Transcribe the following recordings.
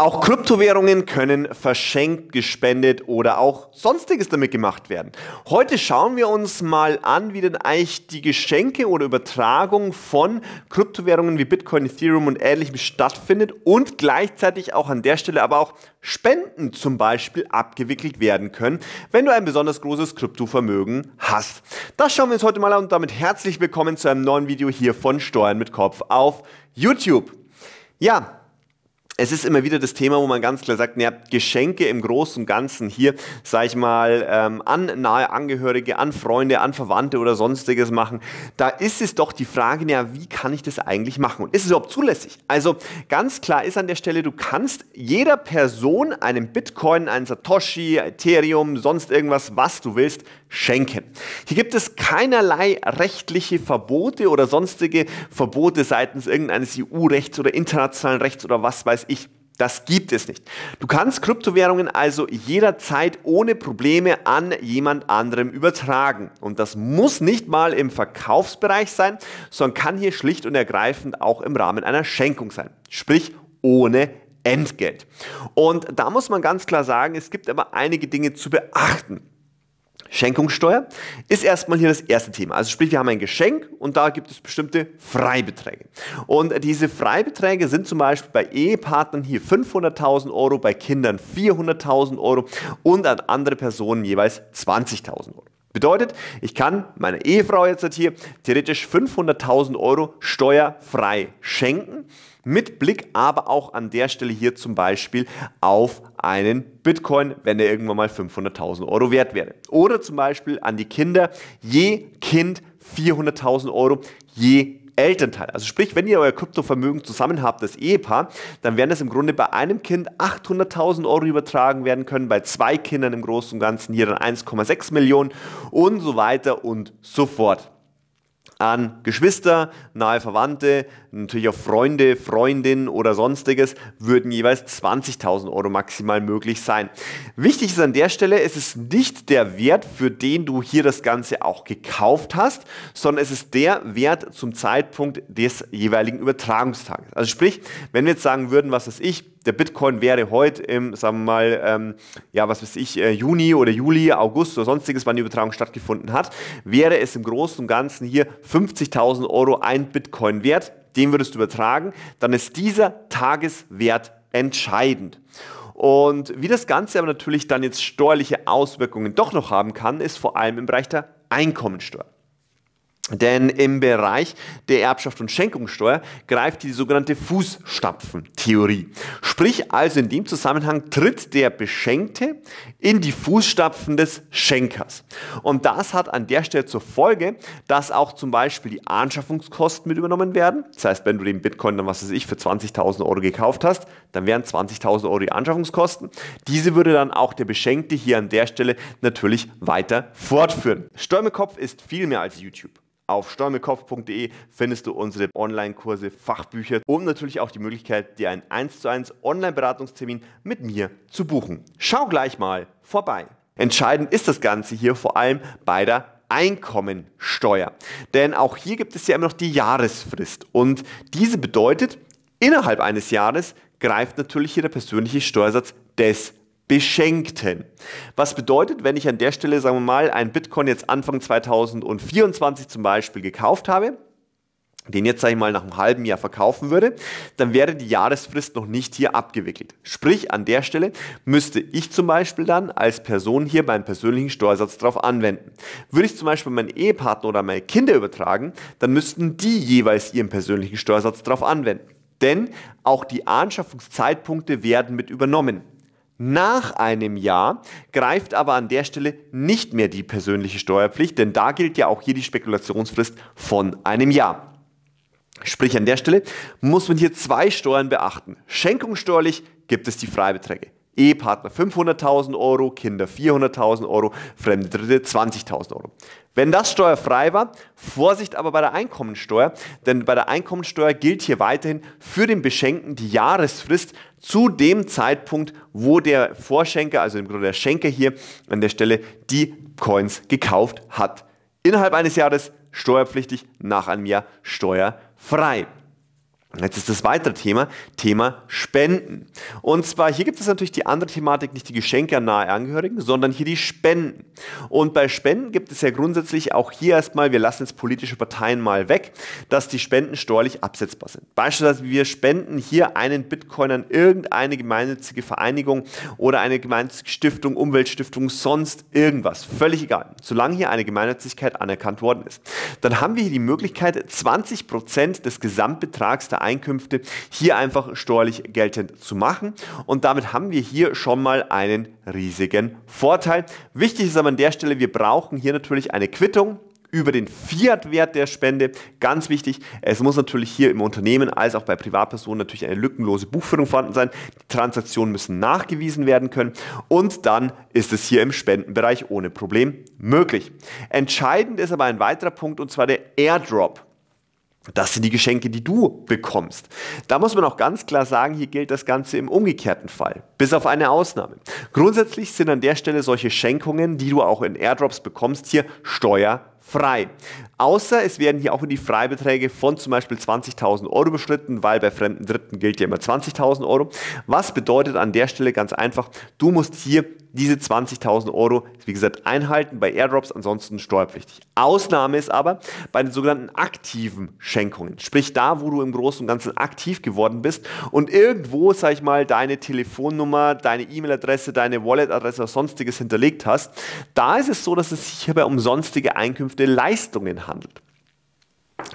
Auch Kryptowährungen können verschenkt, gespendet oder auch sonstiges damit gemacht werden. Heute schauen wir uns mal an, wie denn eigentlich die Geschenke oder Übertragung von Kryptowährungen wie Bitcoin, Ethereum und ähnlichem stattfindet und gleichzeitig auch an der Stelle aber auch Spenden zum Beispiel abgewickelt werden können, wenn du ein besonders großes Kryptovermögen hast. Das schauen wir uns heute mal an und damit herzlich willkommen zu einem neuen Video hier von Steuern mit Kopf auf YouTube. Ja, es ist immer wieder das Thema, wo man ganz klar sagt, naja, Geschenke im Großen und Ganzen hier, sage ich mal, ähm, an nahe Angehörige, an Freunde, an Verwandte oder sonstiges machen, da ist es doch die Frage, naja, wie kann ich das eigentlich machen und ist es überhaupt zulässig? Also ganz klar ist an der Stelle, du kannst jeder Person einen Bitcoin, einen Satoshi, Ethereum, sonst irgendwas, was du willst, schenken. Hier gibt es keinerlei rechtliche Verbote oder sonstige Verbote seitens irgendeines EU-Rechts oder internationalen Rechts oder was weiß ich. Das gibt es nicht. Du kannst Kryptowährungen also jederzeit ohne Probleme an jemand anderem übertragen. Und das muss nicht mal im Verkaufsbereich sein, sondern kann hier schlicht und ergreifend auch im Rahmen einer Schenkung sein. Sprich ohne Entgelt. Und da muss man ganz klar sagen, es gibt aber einige Dinge zu beachten. Schenkungssteuer ist erstmal hier das erste Thema. Also sprich, wir haben ein Geschenk und da gibt es bestimmte Freibeträge. Und diese Freibeträge sind zum Beispiel bei Ehepartnern hier 500.000 Euro, bei Kindern 400.000 Euro und an andere Personen jeweils 20.000 Euro. Bedeutet, ich kann meiner Ehefrau jetzt hier theoretisch 500.000 Euro steuerfrei schenken mit Blick aber auch an der Stelle hier zum Beispiel auf einen Bitcoin, wenn er irgendwann mal 500.000 Euro wert wäre. Oder zum Beispiel an die Kinder, je Kind 400.000 Euro, je Elternteil. Also sprich, wenn ihr euer Kryptovermögen zusammen habt, das Ehepaar, dann werden es im Grunde bei einem Kind 800.000 Euro übertragen werden können, bei zwei Kindern im Großen und Ganzen hier dann 1,6 Millionen und so weiter und so fort an Geschwister, nahe Verwandte, natürlich auch Freunde, Freundinnen oder sonstiges, würden jeweils 20.000 Euro maximal möglich sein. Wichtig ist an der Stelle, es ist nicht der Wert, für den du hier das Ganze auch gekauft hast, sondern es ist der Wert zum Zeitpunkt des jeweiligen Übertragungstages. Also sprich, wenn wir jetzt sagen würden, was ist ich, der Bitcoin wäre heute im, sagen wir mal, ähm, ja, was weiß ich, äh, Juni oder Juli, August oder sonstiges, wann die Übertragung stattgefunden hat, wäre es im Großen und Ganzen hier 50.000 Euro ein Bitcoin wert. Den würdest du übertragen, dann ist dieser Tageswert entscheidend. Und wie das Ganze aber natürlich dann jetzt steuerliche Auswirkungen doch noch haben kann, ist vor allem im Bereich der Einkommensteuer. Denn im Bereich der Erbschaft und Schenkungssteuer greift die sogenannte Fußstapfen-Theorie. Sprich also in dem Zusammenhang tritt der Beschenkte in die Fußstapfen des Schenkers. Und das hat an der Stelle zur Folge, dass auch zum Beispiel die Anschaffungskosten mit übernommen werden. Das heißt, wenn du den Bitcoin dann, was weiß ich, für 20.000 Euro gekauft hast, dann wären 20.000 Euro die Anschaffungskosten. Diese würde dann auch der Beschenkte hier an der Stelle natürlich weiter fortführen. Steuerkopf ist viel mehr als YouTube. Auf steuermitkopf.de findest du unsere Online-Kurse, Fachbücher und natürlich auch die Möglichkeit, dir einen 1 zu 1 Online-Beratungstermin mit mir zu buchen. Schau gleich mal vorbei. Entscheidend ist das Ganze hier vor allem bei der Einkommensteuer. Denn auch hier gibt es ja immer noch die Jahresfrist. Und diese bedeutet, innerhalb eines Jahres greift natürlich hier der persönliche Steuersatz des Beschenkten. Was bedeutet, wenn ich an der Stelle, sagen wir mal, ein Bitcoin jetzt Anfang 2024 zum Beispiel gekauft habe, den jetzt, sage ich mal, nach einem halben Jahr verkaufen würde, dann wäre die Jahresfrist noch nicht hier abgewickelt. Sprich, an der Stelle müsste ich zum Beispiel dann als Person hier meinen persönlichen Steuersatz darauf anwenden. Würde ich zum Beispiel meinen Ehepartner oder meine Kinder übertragen, dann müssten die jeweils ihren persönlichen Steuersatz darauf anwenden. Denn auch die Anschaffungszeitpunkte werden mit übernommen. Nach einem Jahr greift aber an der Stelle nicht mehr die persönliche Steuerpflicht, denn da gilt ja auch hier die Spekulationsfrist von einem Jahr. Sprich, an der Stelle muss man hier zwei Steuern beachten. Schenkungssteuerlich gibt es die Freibeträge. Ehepartner 500.000 Euro, Kinder 400.000 Euro, fremde Dritte 20.000 Euro. Wenn das steuerfrei war, Vorsicht aber bei der Einkommensteuer, denn bei der Einkommensteuer gilt hier weiterhin für den Beschenkten die Jahresfrist zu dem Zeitpunkt, wo der Vorschenker, also im Grunde der Schenker hier an der Stelle die Coins gekauft hat. Innerhalb eines Jahres steuerpflichtig, nach einem Jahr steuerfrei. Jetzt ist das weitere Thema, Thema Spenden. Und zwar hier gibt es natürlich die andere Thematik, nicht die Geschenke an nahe Angehörigen, sondern hier die Spenden. Und bei Spenden gibt es ja grundsätzlich auch hier erstmal, wir lassen jetzt politische Parteien mal weg, dass die Spenden steuerlich absetzbar sind. Beispielsweise wir spenden hier einen Bitcoin an irgendeine gemeinnützige Vereinigung oder eine gemeinnützige Stiftung, Umweltstiftung, sonst irgendwas. Völlig egal. Solange hier eine Gemeinnützigkeit anerkannt worden ist. Dann haben wir hier die Möglichkeit, 20 Prozent des Gesamtbetrags der Einkünfte hier einfach steuerlich geltend zu machen. Und damit haben wir hier schon mal einen riesigen Vorteil. Wichtig ist aber an der Stelle, wir brauchen hier natürlich eine Quittung über den Fiat-Wert der Spende. Ganz wichtig, es muss natürlich hier im Unternehmen als auch bei Privatpersonen natürlich eine lückenlose Buchführung vorhanden sein. Die Transaktionen müssen nachgewiesen werden können und dann ist es hier im Spendenbereich ohne Problem möglich. Entscheidend ist aber ein weiterer Punkt und zwar der Airdrop. Das sind die Geschenke, die du bekommst. Da muss man auch ganz klar sagen, hier gilt das Ganze im umgekehrten Fall, bis auf eine Ausnahme. Grundsätzlich sind an der Stelle solche Schenkungen, die du auch in Airdrops bekommst, hier steuerfrei. Außer es werden hier auch die Freibeträge von zum Beispiel 20.000 Euro überschritten, weil bei fremden Dritten gilt ja immer 20.000 Euro. Was bedeutet an der Stelle ganz einfach, du musst hier diese 20.000 Euro, wie gesagt, einhalten bei Airdrops, ansonsten steuerpflichtig. Ausnahme ist aber bei den sogenannten aktiven Schenkungen. Sprich da, wo du im Großen und Ganzen aktiv geworden bist und irgendwo, sag ich mal, deine Telefonnummer, deine E-Mail-Adresse, deine Wallet-Adresse oder sonstiges hinterlegt hast. Da ist es so, dass es sich hierbei um sonstige Einkünfte, Leistungen handelt handelt.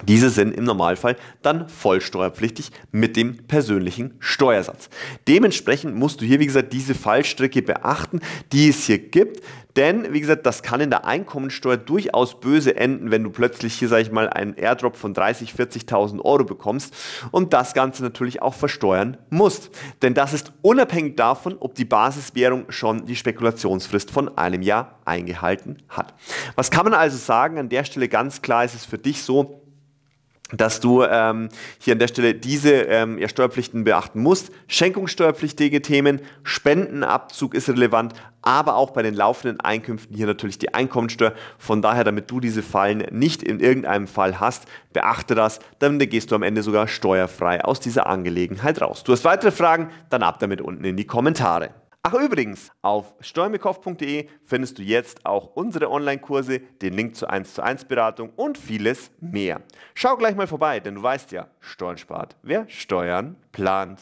Diese sind im Normalfall dann vollsteuerpflichtig mit dem persönlichen Steuersatz. Dementsprechend musst du hier, wie gesagt, diese Fallstricke beachten, die es hier gibt. Denn, wie gesagt, das kann in der Einkommensteuer durchaus böse enden, wenn du plötzlich hier, sage ich mal, einen Airdrop von 30.000, 40.000 Euro bekommst und das Ganze natürlich auch versteuern musst. Denn das ist unabhängig davon, ob die Basiswährung schon die Spekulationsfrist von einem Jahr eingehalten hat. Was kann man also sagen? An der Stelle ganz klar ist es für dich so, dass du ähm, hier an der Stelle diese ähm, ja, Steuerpflichten beachten musst. Schenkungssteuerpflichtige Themen, Spendenabzug ist relevant, aber auch bei den laufenden Einkünften hier natürlich die Einkommensteuer. Von daher, damit du diese Fallen nicht in irgendeinem Fall hast, beachte das, dann gehst du am Ende sogar steuerfrei aus dieser Angelegenheit raus. Du hast weitere Fragen, dann ab damit unten in die Kommentare. Ach übrigens, auf steuermikhoff.de findest du jetzt auch unsere Online-Kurse, den Link zur 1 zu 1 Beratung und vieles mehr. Schau gleich mal vorbei, denn du weißt ja, Steuern spart, wer Steuern plant.